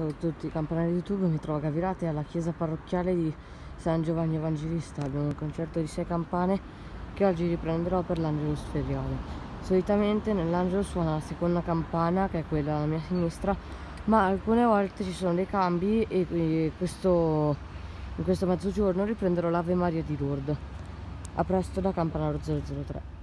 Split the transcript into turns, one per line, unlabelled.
Ciao a tutti, campanelli di YouTube, mi trovo a Gavirate alla chiesa parrocchiale di San Giovanni Evangelista. Abbiamo un concerto di sei campane che oggi riprenderò per l'Angelus feriale. Solitamente nell'Angelus suona la seconda campana, che è quella alla mia sinistra, ma alcune volte ci sono dei cambi e questo, in questo mezzogiorno riprenderò l'Ave Maria di Lourdes. A presto da Campanaro 003.